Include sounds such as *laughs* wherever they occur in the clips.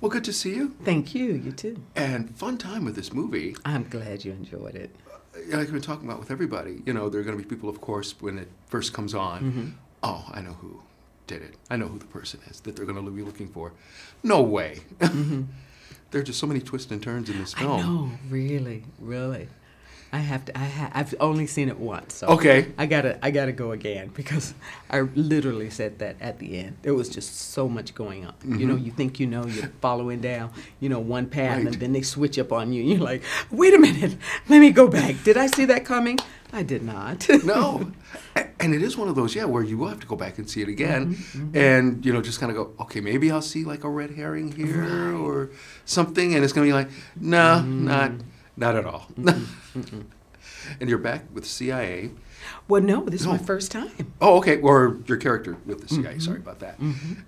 Well, good to see you. Thank you. You too. And fun time with this movie. I'm glad you enjoyed it. Like I've been talking about with everybody, you know, there are going to be people, of course, when it first comes on. Mm-hmm. Oh, I know who did it. I know who the person is that they're going to be looking for. No way. *laughs* there are just so many twists and turns in this Mm-hmm. I film. know, really, really. I have to. I ha- I've only seen it once. So Okay. I gotta. I gotta go again *laughs* because I literally said that at the end. There was just so much going on. You know, you think you know, you're following down, you know, one path, Right. and then they switch up on you. You're like, wait a minute, let me go back. Did I see that coming? I did not. *laughs* no. And it is one of those, yeah, where you will have to go back and see it again Mm-hmm, and, you know, just kind of go, okay, maybe I'll see like a red herring here or something. And it's going to be like, no, Mm-hmm. not, not at all. *laughs* and you're back with CIA. well, no, this is my first time. Oh, okay. Or your character with the CIA. Mm-hmm. Sorry about that.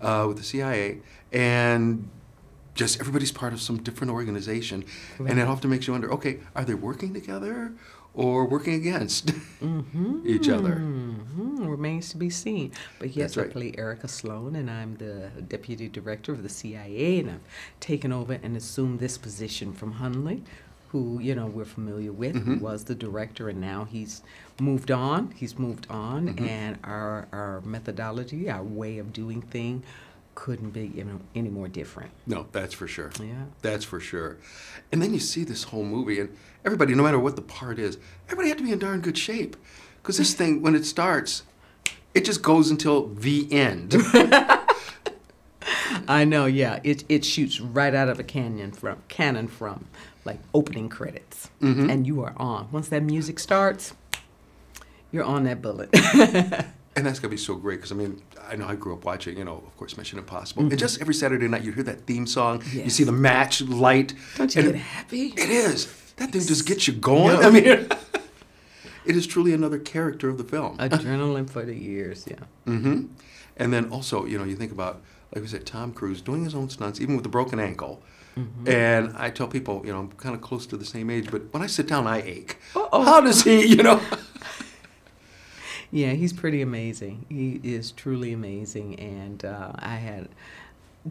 Uh, with the CIA. And just everybody's part of some different organization. And it often makes you wonder okay, are they working together or working against *laughs* each other? hmm Remains to be seen. But yes, right. I play Erica Sloan, and I'm the deputy director of the CIA, and I've taken over and assumed this position from Hunley, who you know we're familiar with, who Mm-hmm. was the director, and now he's moved on. He's moved on, Mm-hmm. and our our methodology, our way of doing thing, couldn't be you know any more different. No, that's for sure. Yeah. That's for sure. And then you see this whole movie, and everybody, no matter what the part is, everybody had to be in darn good shape. Because this thing, when it starts, it just goes until the end. *laughs* *laughs* I know, yeah. It it shoots right out of a canyon from cannon from like opening credits, Mm-hmm. and you are on. Once that music starts, you're on that bullet. *laughs* and that's going to be so great because, I mean, I know I grew up watching, you know, of course, Mission Impossible. And just every Saturday night, you hear that theme song, you see the match light. Don't you and get happy? It is. That thing just gets you going. Yeah. I mean, *laughs* it is truly another character of the film. Adrenaline for the years, yeah. hmm And then also, you know, you think about, like we said, Tom Cruise doing his own stunts, even with a broken ankle. Mm-hmm. And I tell people, you know, I'm kind of close to the same age, but when I sit down, I ache. Uh-oh. How does he, you know? *laughs* Yeah, he's pretty amazing. He is truly amazing, and uh, I had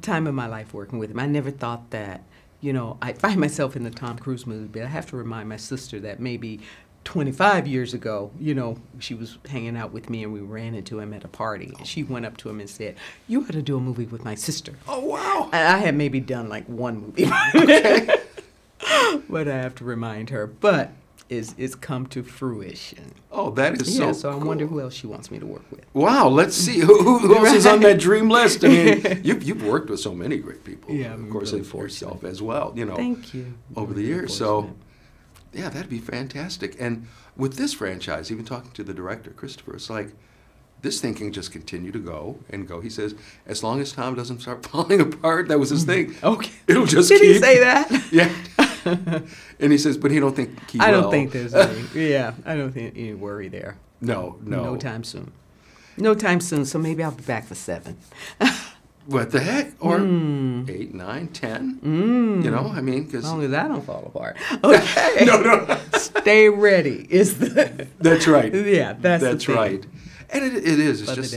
time in my life working with him. I never thought that, you know, I find myself in the Tom Cruise movie, but I have to remind my sister that maybe 25 years ago, you know, she was hanging out with me and we ran into him at a party. And she went up to him and said, "You ought to do a movie with my sister." oh, wow. I I had maybe done like one movie, *laughs* *laughs* but I have to remind her. But it's it's come to fruition. Oh, that is yeah, so so I wonder who else she wants me to work with. Wow, let's see. Who, who, who else is on that *laughs* dream list? I mean, you've, you've worked with so many great people. Yeah, Of I'm course, really and for yourself as well, you know. Thank you. over the Really years. So. Yeah, that'd be fantastic. And with this franchise, even talking to the director, Christopher, it's like this thing can just continue to go and go. He says, as long as Tom doesn't start *laughs* falling apart, that was his thing. *laughs* Okay. It'll just Did keep. he say that? *laughs* Yeah. and he says, but he don't think he I will. don't think there's any. Yeah, I don't think any worry there. No, no. No time soon. No time soon. So maybe I'll be back for seven. What the heck? Or Hmm. eight, nine, ten? You know, I mean, As because long as I don't fall apart. *laughs* Okay. no, no, Stay ready. Is the *laughs* that's right. yeah. That's That's right. And it, it is. It's just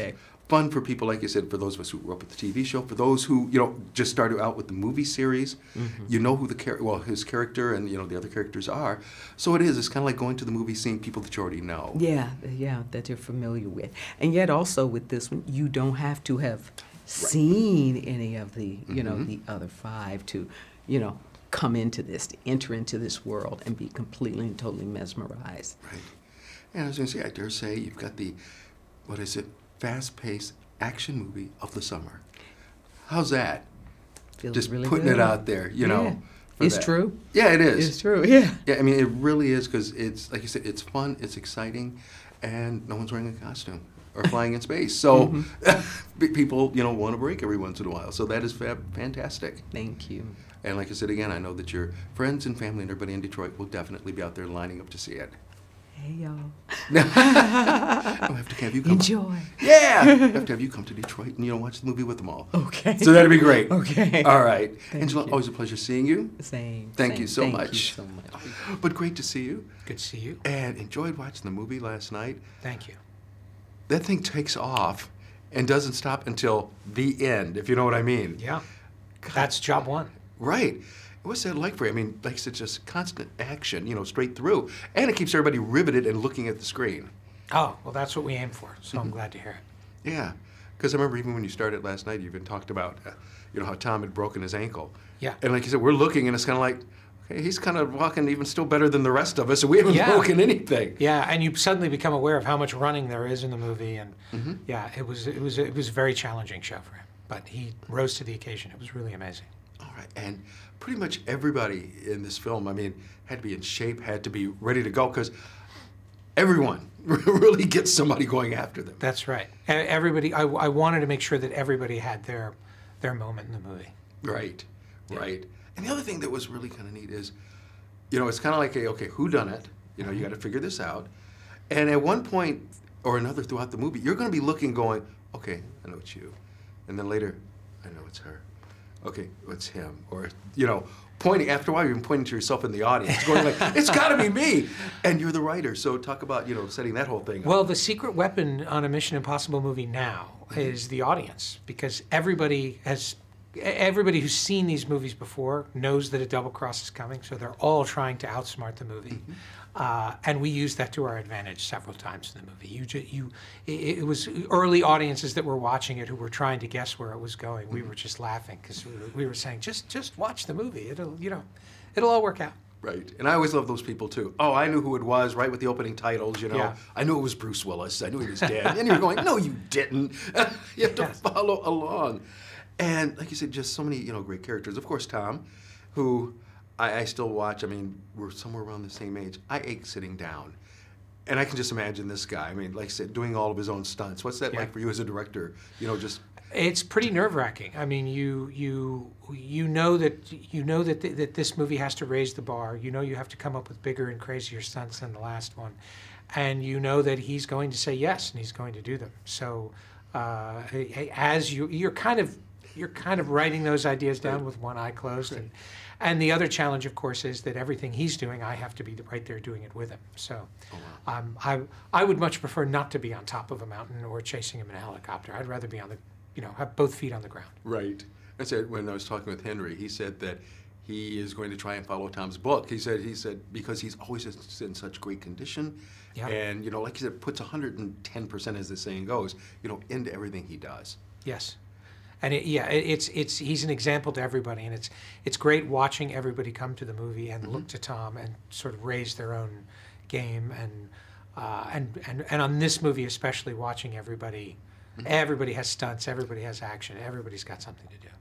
fun for people, like you said, for those of us who grew up with the TV show, for those who, you know, just started out with the movie series. Mm-hmm. You know who the char- well, his character and, you know, the other characters are. So it is. It's kind of like going to the movie, seeing people that you already know. Yeah, yeah, that you're familiar with. And yet also with this one, you don't have to have seen any of the, you know, Mhm. the other five to, you know, come into this, to enter into this world and be completely and totally mesmerized. Right. And I was going to say, I dare say, you've got the, what is it, fast-paced action movie of the summer. How's that? Feels just really putting good. it out there, you know. Yeah. for It's that. true. Yeah, it is. It's true, yeah. Yeah, I mean, it really is because it's like you said, it's fun, it's exciting, and no one's wearing a costume or flying in space. So Mm-hmm. *laughs* people, you know, want a break every once in a while. So that is fa- fantastic. Thank you. And like I said again, I know that your friends and family and everybody in Detroit will definitely be out there lining up to see it. Hey, y'all. *laughs* I'll have to have you come. Enjoy. Yeah, *laughs* I have to have you come to Detroit and you know watch the movie with them all. Okay. So that'd be great. Okay. All right, Thank Angela. you. Always a pleasure seeing you. Same. Thank same. you so Thank much. Thank you so much. But great to see you. Good to see you. And enjoyed watching the movie last night. Thank you. That thing takes off and doesn't stop until the end, if you know what I mean. Yeah. That's job one. Right. What's that like for you? I mean, like it's just constant action, you know, straight through. And it keeps everybody riveted and looking at the screen. Oh, well, that's what we aim for. So Mm-hmm. I'm glad to hear it. Yeah. Because I remember even when you started last night, you even talked about, uh, you know, how Tom had broken his ankle. Yeah. And like you said, we're looking and it's kind of like, okay, he's kind of walking even still better than the rest of us, and we haven't Yeah. broken anything. Yeah, and you suddenly become aware of how much running there is in the movie, and Mm-hmm. yeah, it was it was it was a very challenging show for him, but he rose to the occasion. It was really amazing. All right. And pretty much everybody in this film, I mean, had to be in shape, had to be ready to go, because everyone *laughs* really gets somebody going after them. That's right. Everybody, I, I wanted to make sure that everybody had their their moment in the movie. Right, right. And the other thing that was really kind of neat is, you know, it's kind of like a okay, who done it? You know, you got to figure this out. And at one point or another throughout the movie, you're going to be looking, going, okay, I know it's you, and then later, I know it's her. Okay, it's him, or you know, pointing. After a while, you're pointing to yourself in the audience, going like, *laughs* it's got to be me, and you're the writer. So talk about you know setting that whole thing up. Well, the secret weapon on a Mission Impossible movie now Mm-hmm. is the audience because everybody has everybody who's seen these movies before knows that a double cross is coming, so they're all trying to outsmart the movie. Mm-hmm. Uh, and we used that to our advantage several times in the movie. You, you, it, it was early audiences that were watching it who were trying to guess where it was going. Mm-hmm. We were just laughing because we were, we were saying, just, just watch the movie. It'll, you know, it'll all work out. Right. And I always love those people too. Oh, I knew who it was right with the opening titles, you know. Yeah. I knew it was Bruce Willis. I knew he was dead. and you're going, no, you didn't. *laughs* you have to Yes. follow along. And like you said, just so many, you know, great characters. Of course, Tom, who I, I still watch. I mean, we're somewhere around the same age. I ache sitting down. And I can just imagine this guy. I mean, like I said, doing all of his own stunts. What's that Yeah. like for you as a director? You know, just It's pretty nerve wracking. I mean, you you you know that you know that th- that this movie has to raise the bar. You know you have to come up with bigger and crazier stunts than the last one, and you know that he's going to say yes and he's going to do them. So, uh, as you you're kind of you're kind of writing those ideas down with one eye closed, and and the other challenge, of course, is that everything he's doing, I have to be right there doing it with him. So, um, I I would much prefer not to be on top of a mountain or chasing him in a helicopter. I'd rather be on the you know, have both feet on the ground. Right. I said when I was talking with Henry, he said that he is going to try and follow Tom's book. He said he said because he's always in such great condition, Yeah. and you know, like he said, puts 110 percent, as the saying goes, you know, into everything he does. Yes. And it, yeah, it, it's it's he's an example to everybody, and it's it's great watching everybody come to the movie and look to Tom and sort of raise their own game, and uh, and and and on this movie especially, watching everybody, everybody has stunts, everybody has action, everybody's got something to do.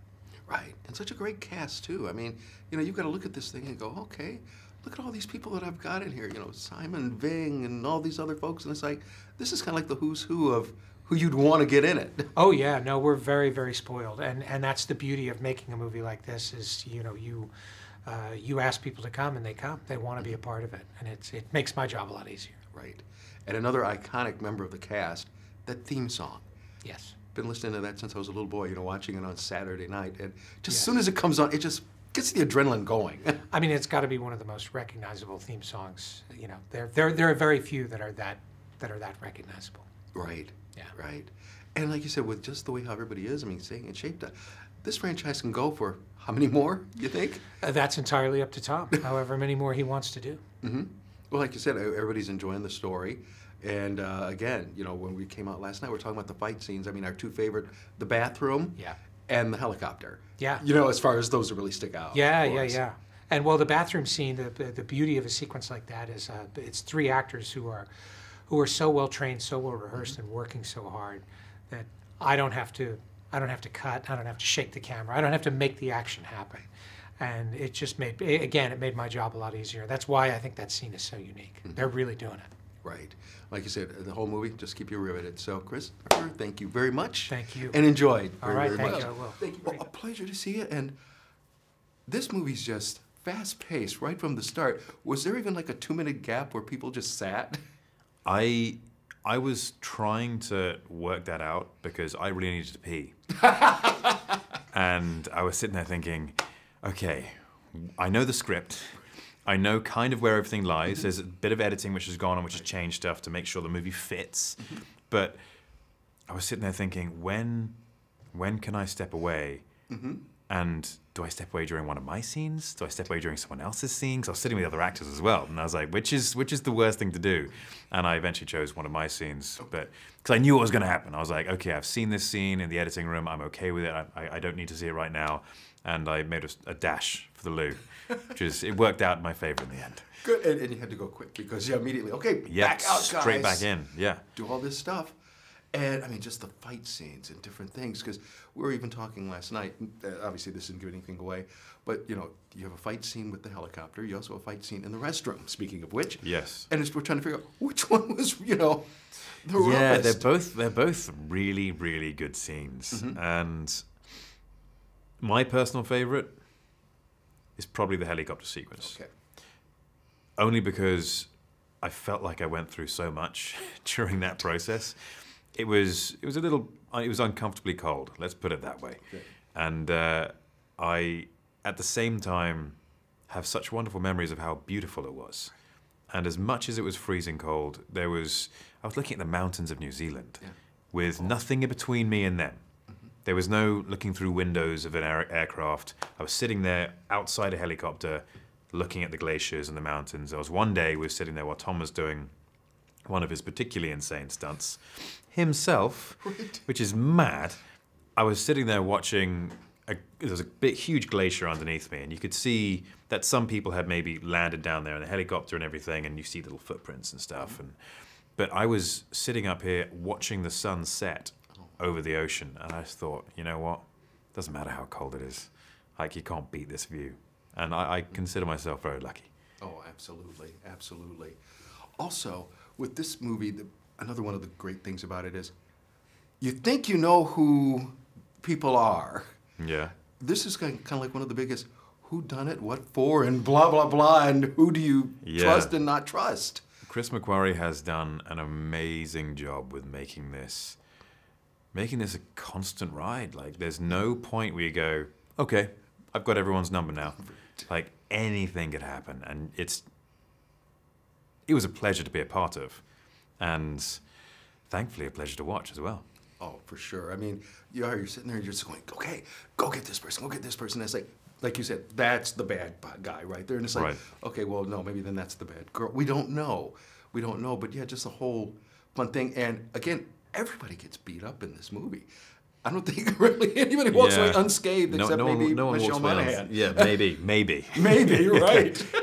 Right. And such a great cast too. I mean, you know, you've got to look at this thing and go, okay, look at all these people that I've got in here. You know, Simon Ving and all these other folks, and it's like this is kind of like the who's who of who you'd want to get in it. *laughs* Oh yeah, no, we're very very spoiled, and and that's the beauty of making a movie like this is you know you. Uh, you ask people to come and they come. They want to be a part of it, and it's it makes my job a lot easier. Right. And another iconic member of the cast, that theme song. Yes. Been listening to that since I was a little boy, you know, watching it on Saturday night. And just as Yes. soon as it comes on, it just gets the adrenaline going. *laughs* I mean, it's got to be one of the most recognizable theme songs. You know, there there there are very few that are that that are that recognizable. right. Yeah. Right. And like you said, with just the way how everybody is, I mean, staying in shape, that- this franchise can go for how many more, you think? Uh, that's entirely up to Tom. *laughs* however many more he wants to do. hmm Well, like you said, everybody's enjoying the story. And uh, again, you know, when we came out last night, we are talking about the fight scenes. I mean, our two favorite, the bathroom Yeah. and the helicopter. Yeah. You know, as far as those that really stick out. Yeah, yeah, yeah. And well, the bathroom scene, the, the the beauty of a sequence like that is uh, it's three actors who are who are so well trained, so well rehearsed, and working so hard that I don't have to I don't have to cut, I don't have to shake the camera, I don't have to make the action happen. And it just made again, it made my job a lot easier. That's why I think that scene is so unique. Mm-hmm. They're really doing it. Right. Like you said, the whole movie just keep you riveted. So, Chris, thank you very much. Thank you. And enjoyed. All very, right, very thank much. you, I will. Thank you. Well, a pleasure to see you. And this movie's just fast paced right from the start. Was there even like a two minute gap where people just sat? *laughs* I I was trying to work that out because I really needed to pee. *laughs* and I was sitting there thinking, okay, I know the script. I know kind of where everything lies. There's a bit of editing which has gone on, which has changed stuff to make sure the movie fits. But I was sitting there thinking, when when can I step away mm-hmm. And do I step away during one of my scenes? Do I step away during someone else's scene? Because I was sitting with other actors as well, and I was like, which is which is the worst thing to do? And I eventually chose one of my scenes, but because I knew what was going to happen, I was like, okay, I've seen this scene in the editing room. I'm okay with it. I, I, I don't need to see it right now. And I made a, a dash for the loo, which is it worked out in my favor in the end. Good, and, and you had to go quick because you immediately okay, Yeah, back out, guys. straight back in. Yeah. do all this stuff. And I mean, just the fight scenes and different things. Because we were even talking last night. Uh, obviously, this didn't give anything away, but you know, you have a fight scene with the helicopter. You also have a fight scene in the restroom. Speaking of which, Yes. and it's, we're trying to figure out which *laughs* one was, you know, the Yeah, they're both they're both really really good scenes, Mm-hmm. and my personal favorite is probably the helicopter sequence. Okay. Only because I felt like I went through so much *laughs* during that process. It was it was a little it was uncomfortably cold. Let's put it that way. Okay. And uh, I at the same time have such wonderful memories of how beautiful it was. And as much as it was freezing cold, there was I was looking at the mountains of New Zealand Yeah. with nothing in between me and them. There was no looking through windows of an air- aircraft. I was sitting there outside a helicopter looking at the glaciers and the mountains. There was one day we were sitting there while Tom was doing one of his particularly insane stunts himself, which is mad. I was sitting there watching. A, there was a big, huge glacier underneath me, and you could see that some people had maybe landed down there in a helicopter and everything, and you see little footprints and stuff. Mm-hmm. And but I was sitting up here watching the sun set oh. over the ocean, and I just thought, you know what? Doesn't matter how cold it is, like you can't beat this view. And I, I consider myself very lucky. Oh, absolutely, absolutely. Also, with this movie, the, another one of the great things about it is you think you know who people are. Yeah. This is kind of like one of the biggest who done it, what for, and blah, blah, blah, and who do you Yeah. trust and not trust. Chris McQuarrie has done an amazing job with making this making this a constant ride. Like there's no point where you go, okay, I've got everyone's number now. Like anything could happen and it's it was a pleasure to be a part of and thankfully a pleasure to watch as well. Oh, for sure. I mean, you are, you're sitting there and you're just going, okay, go get this person, go get this person. It's like, like you said, that's the bad guy right there. And it's like, Right. okay, well, no, maybe then that's the bad girl. We don't know. We don't know. But yeah, just a whole fun thing. And again, everybody gets beat up in this movie. I don't *laughs* think really anybody walks away Yeah. unscathed except one- maybe one Michelle away uns- Monaghan. Yeah, maybe, maybe. *laughs* Maybe, right. *laughs*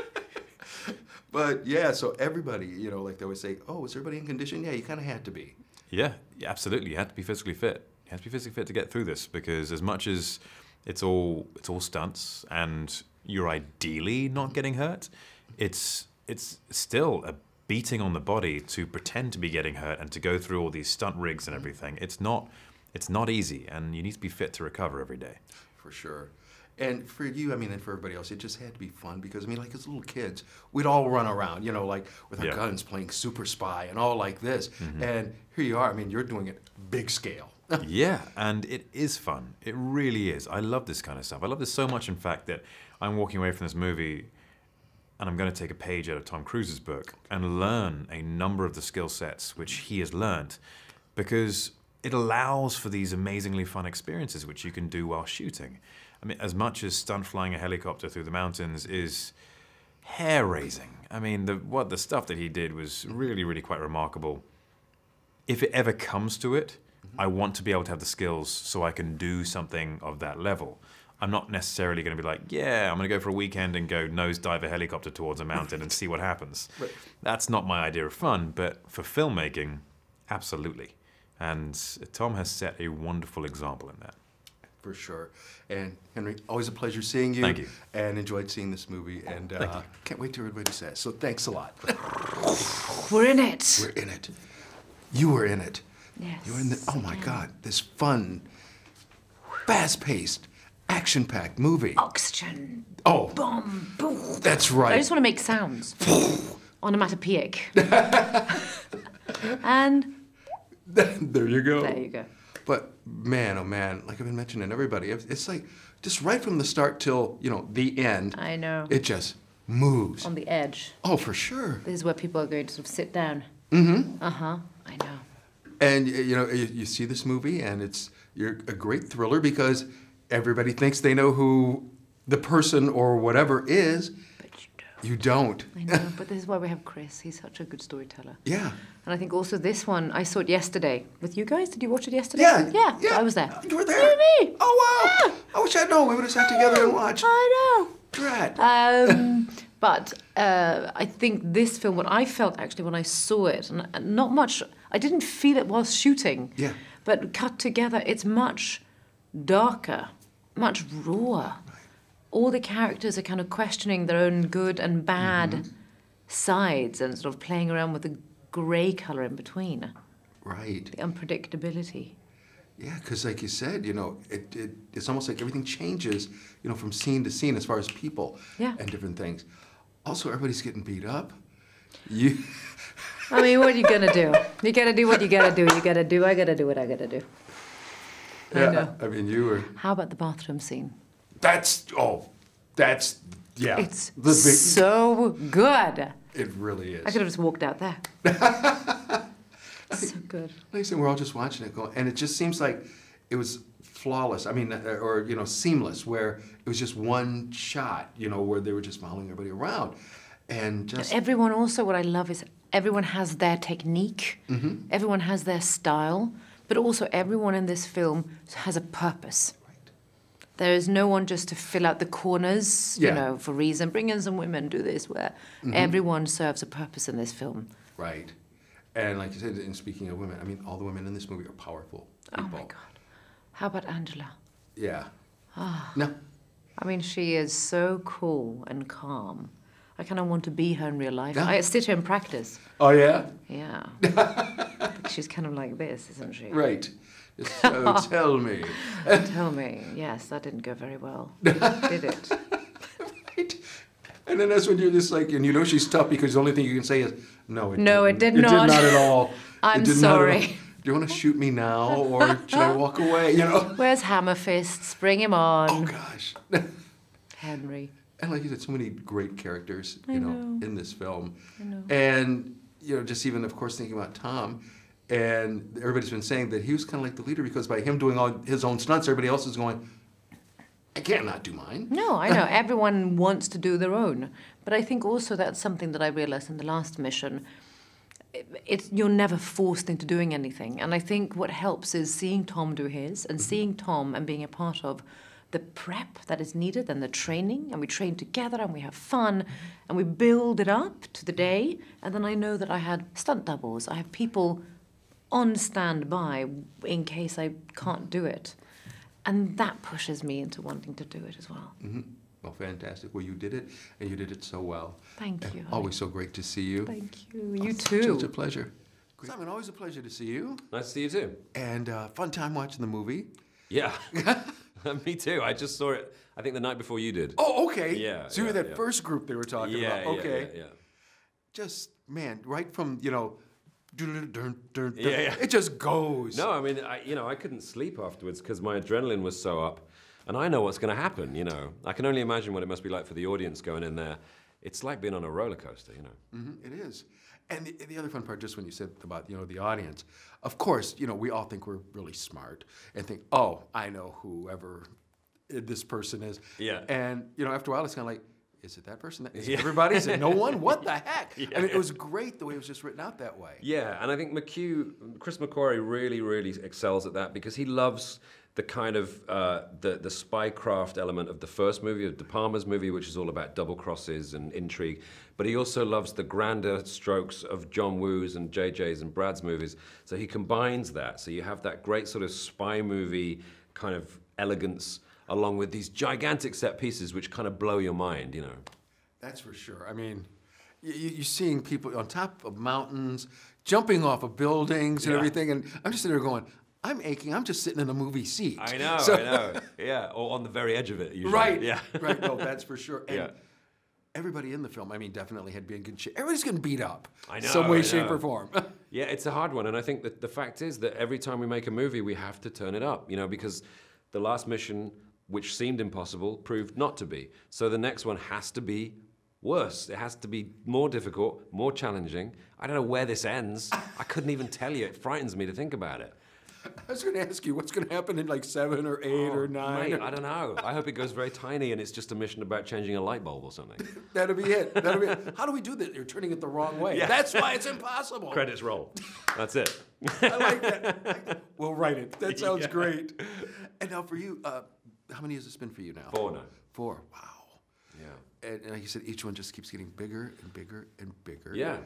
but yeah, so everybody, you know, like they always say, oh, is everybody in condition? Yeah, you kind of had to be. Yeah, absolutely. You have to be physically fit. You have to be physically fit to get through this because as much as it's all it's all stunts and you're ideally not getting hurt, it's it's still a beating on the body to pretend to be getting hurt and to go through all these stunt rigs and everything. It's not it's not easy and you need to be fit to recover every day. For sure. And for you, I mean, and for everybody else, it just had to be fun because, I mean, like as little kids, we'd all run around, you know, like with our Yeah. guns playing Super Spy and all like this. Mm-hmm. And here you are, I mean, you're doing it big scale. *laughs* yeah, and it is fun. It really is. I love this kind of stuff. I love this so much, in fact, that I'm walking away from this movie and I'm going to take a page out of Tom Cruise's book and learn a number of the skill sets which he has learned because it allows for these amazingly fun experiences which you can do while shooting. I mean, as much as stunt flying a helicopter through the mountains is hair raising. I mean, the what the stuff that he did was really, really quite remarkable if it ever comes to it, I want to be able to have the skills so I can do something of that level. I'm not necessarily going to be like, yeah, I'm going to go for a weekend and go nosedive a helicopter towards a mountain and see what happens. *laughs* Right. That's not my idea of fun, but for filmmaking, absolutely. And Tom has set a wonderful example in that. For sure. And Henry, always a pleasure seeing you. Thank you. And enjoyed seeing this movie. And Thank uh, you. can't wait to hear what he says. So thanks a lot. *laughs* We're in it. We're in it. You were in it. Yes. You were in the, oh my God, this fun, fast paced, action packed movie. Oxygen. Oh, Boom. Boom. that's right. I just want to make sounds. *laughs* Onomatopoeic. *laughs* and there you go. there you go. But man, oh man, like I've been mentioning everybody, it's like just right from the start till, you know, the end, I know. it just moves. On the edge. Oh, for sure. This is where people are going to sort of sit down. Mm-hmm. Uh-huh. I know. And you know, you, you see this movie and it's you're a great thriller because everybody thinks they know who the person or whatever is. You don't. I know, but this is why we have Chris. He's such a good storyteller. Yeah. And I think also this one, I saw it yesterday with you guys. Did you watch it yesterday? Yeah. Yeah, yeah. I was there. You were there. You me. Oh wow! I wish I'd known. We would have sat together and watched. I know. Drat. Um, *laughs* but uh, I think this film, what I felt actually when I saw it, and and not much, I didn't feel it while shooting. Yeah. But cut together, it's much darker, much rawer. All the characters are kind of questioning their own good and bad mm-hmm. sides and sort of playing around with the grey colour in between, Right. the unpredictability. Yeah, because like you said, you know, it, it it's almost like everything changes, you know, from scene to scene as far as people Yeah. and different things. Also, everybody's getting beat up. You. I mean, what are you gonna do? *laughs* You gotta do what you gotta do. You gotta do. I gotta do what I gotta do. I yeah, know. I mean, you were. How about the bathroom scene? That's oh, that's yeah. It's the big. so good. it really is. I could have just walked out there. *laughs* so good. like I said, we're all just watching it going, and it just seems like it was flawless. I mean, uh, or you know, seamless, where it was just one shot, you know, where they were just following everybody around, and just Everyone also, what I love is everyone has their technique. Everyone has their style, but also everyone in this film has a purpose. There is no one just to fill out the corners, you know, for reason. Bring in some women, do this. Where mm-hmm. everyone serves a purpose in this film. right. And like you said, in speaking of women, I mean, all the women in this movie are powerful Oh my God! How about Angela? Yeah. Ah. no. I mean, she is so cool and calm. I kind of want to be her in real life. Yeah. I sit her in practice. Oh yeah. Yeah. *laughs* She's kind of like this, isn't she? Right. *laughs* So tell me. Tell me. Yes, that didn't go very well. *laughs* Did it? Right. And then that's when you're just like, and you know she's tough because the only thing you can say is, no, it No, it didn't. did not." *laughs* It did not at all. I'm did not at all. sorry. Do you want to shoot me now or should I walk away? You know? Where's Hammer Fists? Bring him on. Oh gosh. Henry. And like you said, so many great characters, you know, know. in this film. I know. And, you know, just even, of course, thinking about Tom, and everybody's been saying that he was kind of like the leader because by him doing all his own stunts, everybody else is going, I can't not do mine. No, I know. *laughs* Everyone wants to do their own. But I think also that's something that I realized in the last mission. It's, you're never forced into doing anything. And I think what helps is seeing Tom do his and mm-hmm. seeing Tom and being a part of the prep that is needed and the training. And we train together and we have fun mm-hmm. and we build it up to the day. And then I know that I had stunt doubles, I have people on standby in case I can't do it. And that pushes me into wanting to do it as well. hmm Well, fantastic. Well, you did it, and you did it so well. Thank And you. Always so great to see you. Thank you. You Oh, too. Such a pleasure. Simon, always a pleasure to see you. Nice to see you too. And uh, fun time watching the movie. Yeah, *laughs* *laughs* me too. I just saw it. I think the night before you did. Oh, okay. Yeah, So you were that yeah. first group they were talking yeah, about. yeah, Okay. yeah, yeah. Just man, right from you know, Yeah, yeah. it just goes. No, I mean, I, you know, I couldn't sleep afterwards because my adrenaline was so up, and I know what's going to happen. You know, I can only imagine what it must be like for the audience going in there. It's like being on a roller coaster. You know. Mhm, it is. And the, the other fun part, just when you said about you know the audience, of course, you know we all think we're really smart and think, oh, I know whoever this person is. Yeah. And you know after a while, it's kind of like, is it that person? Is it Yeah. everybody? Is it no one? What the *laughs* heck? Yeah, I mean, it was great the way it was just written out that way. Yeah, and I think McHugh, Chris McQuarrie really, really excels at that because he loves the kind of uh, the the spycraft element of the first movie, of De Palma's movie, which is all about double crosses and intrigue. But he also loves the grander strokes of John Woo's and JJ's and Brad's movies. So he combines that. So you have that great sort of spy movie kind of elegance, along with these gigantic set pieces, which kind of blow your mind. You know. That's for sure. I mean, you, you're seeing people on top of mountains, jumping off of buildings and Yeah. everything, and I'm just sitting there going, I'm aching. I'm just sitting in a movie seat. I know, So- I know. Yeah, or on the very edge of it. Usually. Right. Yeah. *laughs* right. No, that's for sure. And Yeah. everybody in the film, I mean, definitely had been good shape. Everybody's getting beat up. I know, Some way, shape, or form. *laughs* Yeah, it's a hard one, and I think that the fact is that every time we make a movie, we have to turn it up, you know, because the last mission, which seemed impossible, proved not to be. So the next one has to be worse. It has to be more difficult, more challenging. I don't know where this ends. I couldn't even tell you. It frightens me to think about it. I was going to ask you what's going to happen in like seven or eight or nine. Oh, Mate, I don't know. I hope it goes very tiny and it's just a mission about changing a light bulb or something. *laughs* That'll be it. That'll be it. How do we do that? You're turning it the wrong way. Yeah. That's why it's impossible. Credits roll. That's it. *laughs* I like that. We'll write it. That *laughs* sounds great. And now for you, uh, how many has this been for you now? Four now. Four. Wow. Yeah. And, and like you said, each one just keeps getting bigger and bigger and bigger. Yeah.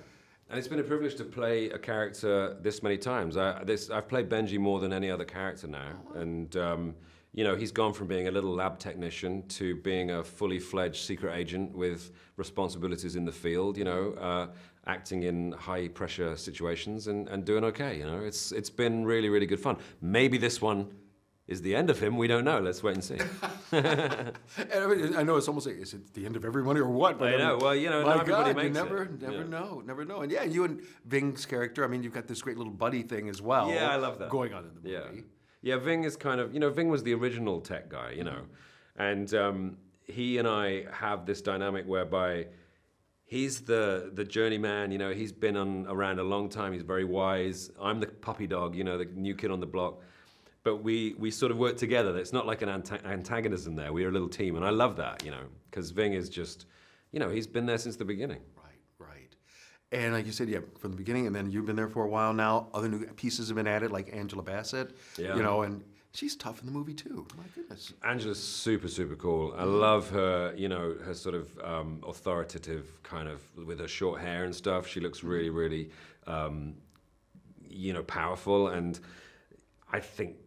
And it's been a privilege to play a character this many times. I, this, I've played Benji more than any other character now. And, um, you know, he's gone from being a little lab technician to being a fully fledged secret agent with responsibilities in the field, you know, uh, acting in high pressure situations and, and doing okay, you know. It's, it's been really, really good fun. Maybe this one is the end of him. We don't know. Let's wait and see. *laughs* *laughs* And I, mean, I know it's almost like, is it the end of everyone or what? But I know. Well, you know, my not everybody God, you makes it. never, never Yeah. know, never know. And yeah, you and Ving's character, I mean, you've got this great little buddy thing as well. Yeah, I love that. Going on in the Yeah. movie. Yeah, Ving is kind of, you know, Ving was the original tech guy, you know. And um, he and I have this dynamic whereby he's the the journeyman, you know, he's been on around a long time, he's very wise. I'm the puppy dog, you know, the new kid on the block. But we, we sort of work together. It's not like an anta- antagonism there. We're a little team. And I love that, you know, because Ving is just, you know, he's been there since the beginning. Right, right. And like you said, yeah, from the beginning, and then you've been there for a while now. Other new pieces have been added, like Angela Bassett. Yeah. You know, and she's tough in the movie too. My goodness. Angela's super, super cool. I love her, you know, her sort of um, authoritative kind of, with her short hair and stuff. She looks really, really, um, you know, powerful. And I think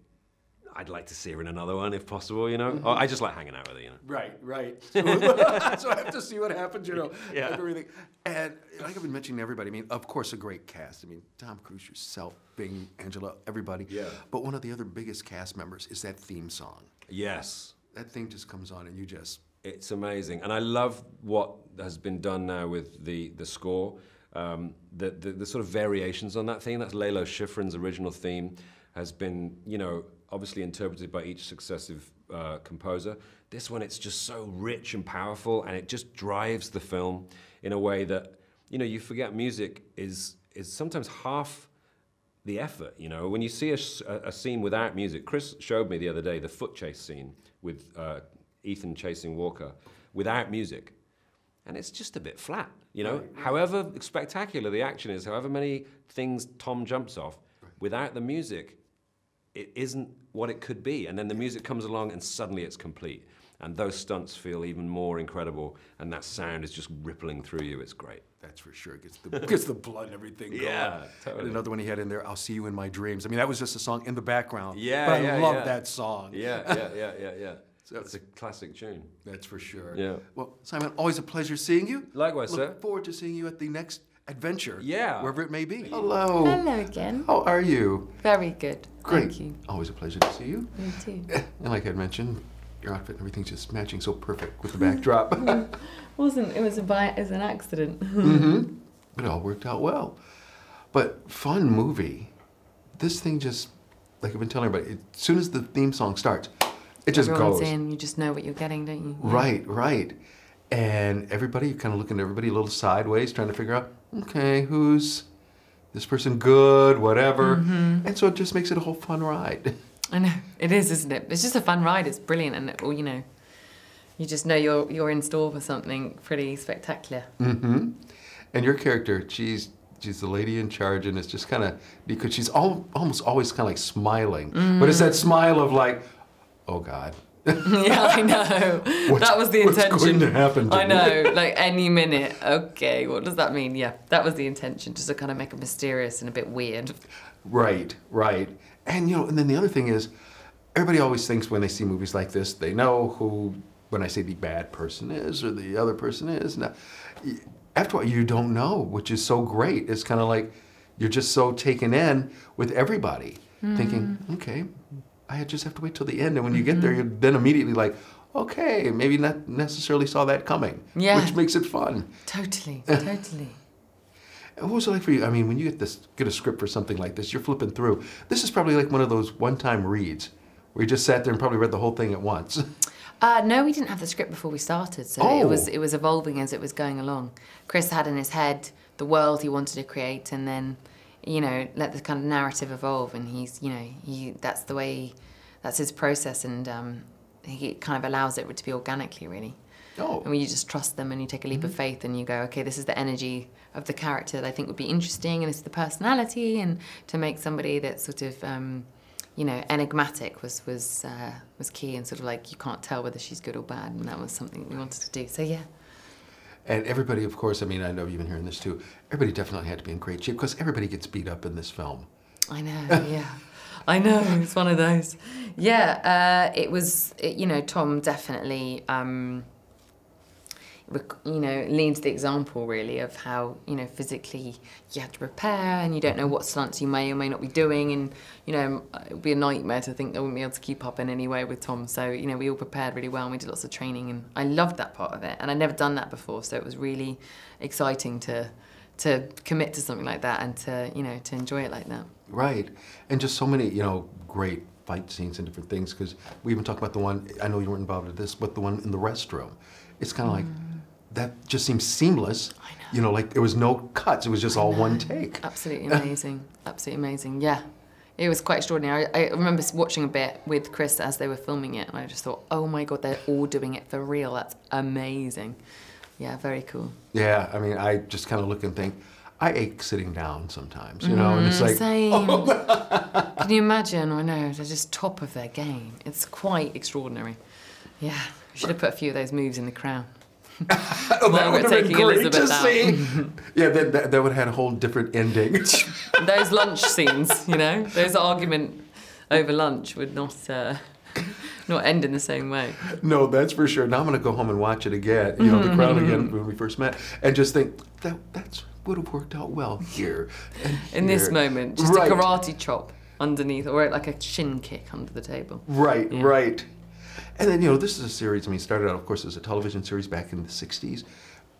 I'd like to see her in another one if possible, you know. Oh, I just like hanging out with her, you know. Right, right. *laughs* So, *laughs* so I have to see what happens, you know. Yeah. Everything. And like I've been mentioning to everybody, I mean, of course, a great cast. I mean, Tom Cruise, yourself, Ving, Angela, everybody. Yeah. But one of the other biggest cast members is that theme song. Yes. That thing just comes on and you just. It's amazing, and I love what has been done now with the the score. Um, the, the the sort of variations on that theme. That's Lalo Schifrin's original theme, has been you know obviously interpreted by each successive uh, composer. This one, it's just so rich and powerful, and it just drives the film in a way that you know you forget music is is sometimes half the effort. You know, when you see a scene without music, Chris showed me the other day the foot chase scene with uh, Ethan chasing Walker without music, and it's just a bit flat. You know, however spectacular the action is, however many things Tom jumps off, without the music, it isn't what it could be. And then the music comes along, and suddenly it's complete. And those stunts feel even more incredible, and that sound is just rippling through you. It's great. That's for sure. Gets the *laughs* gets the blood and everything going. Yeah, And totally. another one he had in there, "I'll see you in my dreams." I mean, that was just a song in the background. Yeah, but I yeah, love yeah. that song. Yeah, *laughs* yeah, yeah, yeah, yeah. So it's a classic tune. That's for sure. Yeah. Well, Simon, always a pleasure seeing you. Likewise, Look sir. forward to seeing you at the next adventure. Yeah. Wherever it may be. Hello. Hello again. How are you? Very good. Great. Thank you. Always a pleasure to see you. Me too. *laughs* And like I mentioned, your outfit and everything's just matching so perfect with the backdrop. *laughs* It Wasn't it was a by as an accident. *laughs* mm-hmm. But it all worked out well. But fun movie. This thing just, like I've been telling everybody, as soon as the theme song starts, it just Everyone's goes. in. You just know what you're getting, don't you? Right, right. And everybody, you're kind of looking at everybody a little sideways, trying to figure out, okay, who's this person good, whatever. Mm-hmm. And so it just makes it a whole fun ride. *laughs* I know it is, isn't it? It's just a fun ride. It's brilliant, and it, well, you know, you just know you're you're in store for something pretty spectacular. Mm-hmm. And your character, she's she's the lady in charge, and it's just kind of because she's all, almost always kind of like smiling, but it's that smile of like, oh God, *laughs* yeah, I know. What's- *laughs* that was the intention. what's going to happen to I me? know, *laughs* like any minute. Okay, what does that mean? Yeah, that was the intention, just to kind of make it mysterious and a bit weird. Right, right. And you know, and then the other thing is, everybody always thinks when they see movies like this, they know who, when I say the bad person is or the other person is. Now, after all, you don't know, which is so great. It's kind of like you're just so taken in with everybody, thinking, hmm. okay, I just have to wait till the end. And when you get there, you're then immediately like, okay, maybe not necessarily saw that coming, Yeah. which makes it fun. Totally, *laughs* totally. And What was it like for you? I mean, when you get this, get a script for something like this, you're flipping through. This is probably like one of those one-time reads where you just sat there and probably read the whole thing at once. *laughs* Uh, no, we didn't have the script before we started, so it was Oh. it was evolving as it was going along. Chris had in his head the world he wanted to create, and then you know, let the kind of narrative evolve, and he's, you know, he that's the way, that's his process, and um, he kind of allows it to be organically, really. Oh. And when you just trust them and you take a leap of faith and you go, okay, this is the energy of the character that I think would be interesting, and this is the personality, and to make somebody that sort of, um, you know, enigmatic was was uh, was key, and sort of like you can't tell whether she's good or bad, and that was something we wanted to do. So yeah. And everybody, of course, I mean, I know you've been hearing this too. Everybody definitely had to be in great shape because everybody gets beat up in this film. I know, yeah. I know, it's one of those. Yeah, uh, it was, it, you know, Tom definitely, um, you know, leads the example really of how, you know, physically you have to prepare and you don't know what stunts you may or may not be doing. And, you know, it would be a nightmare to think I wouldn't be able to keep up in any way with Tom. So, you know, we all prepared really well and we did lots of training and I loved that part of it. And I'd never done that before. So it was really exciting to, to commit to something like that and to, you know, to enjoy it like that. Right. And just so many, you know, great fight scenes and different things because we even talked about the one, I know you weren't involved with this, but the one in the restroom. It's kind of like, mm. That just seems seamless. I know. You know, like there was no cuts, it was just all one take. Absolutely *laughs* amazing. Absolutely amazing. Yeah. It was quite extraordinary. I, I remember watching a bit with Chris as they were filming it, and I just thought, oh my God, they're all doing it for real. That's amazing. Yeah, very cool. Yeah, I mean, I just kind of look and think, I ache sitting down sometimes, you know, and it's like, Mm, Same. *laughs* Can you imagine? I know, they're just top of their game. It's quite extraordinary. Yeah, we should have put a few of those moves in the crown. *laughs* oh, that would have been great Elizabeth to out. see. *laughs* yeah, that, that, that would have had a whole different ending. *laughs* those lunch scenes, you know, those argument over lunch would not uh, not end in the same way. no, that's for sure. Now I'm going to go home and watch it again, you know, The Crown again when we first met, and just think, that that's would have worked out well here. And In this moment, just Right. a karate chop underneath, or like a shin kick under the table. Right, Yeah. right. And then, you know, this is a series, I mean, it started out, of course, as a television series back in the 60s,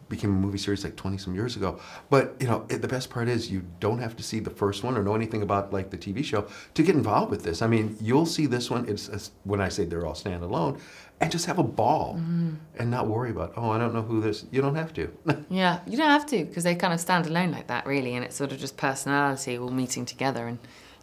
became a movie series like 20 some years ago. But, you know, it, the best part is you don't have to see the first one or know anything about, like, the TV show to get involved with this. I mean, you'll see this one, it's, it's when I say they're all standalone, and just have a ball Mm-hmm. and not worry about, oh, I don't know who this, you don't have to. *laughs* Yeah, you don't have to because they kind of stand alone like that, really, and it's sort of just personality all meeting together and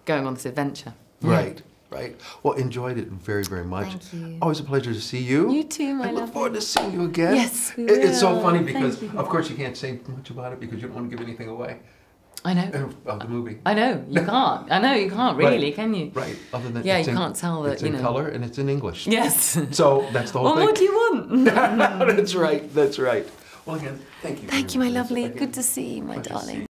going on this adventure. Right, right. Well, enjoyed it very, very much. Thank you. Always a pleasure to see you. You too, my I look forward to seeing you again. Yes, we It- It's so funny because, of course, you can't say much about it because you don't want to give anything away I know. of of the movie. I know. You *laughs* can't. I know you can't really, Right. can you? Right. Other than Yeah, you in- can't tell that, It's you in know. color and it's in English. Yes. *laughs* So that's the whole What thing. more do you want? *laughs* that's right. That's right. Well, again, thank you. Thank you, my lovely. Again, Good to see you, my darling.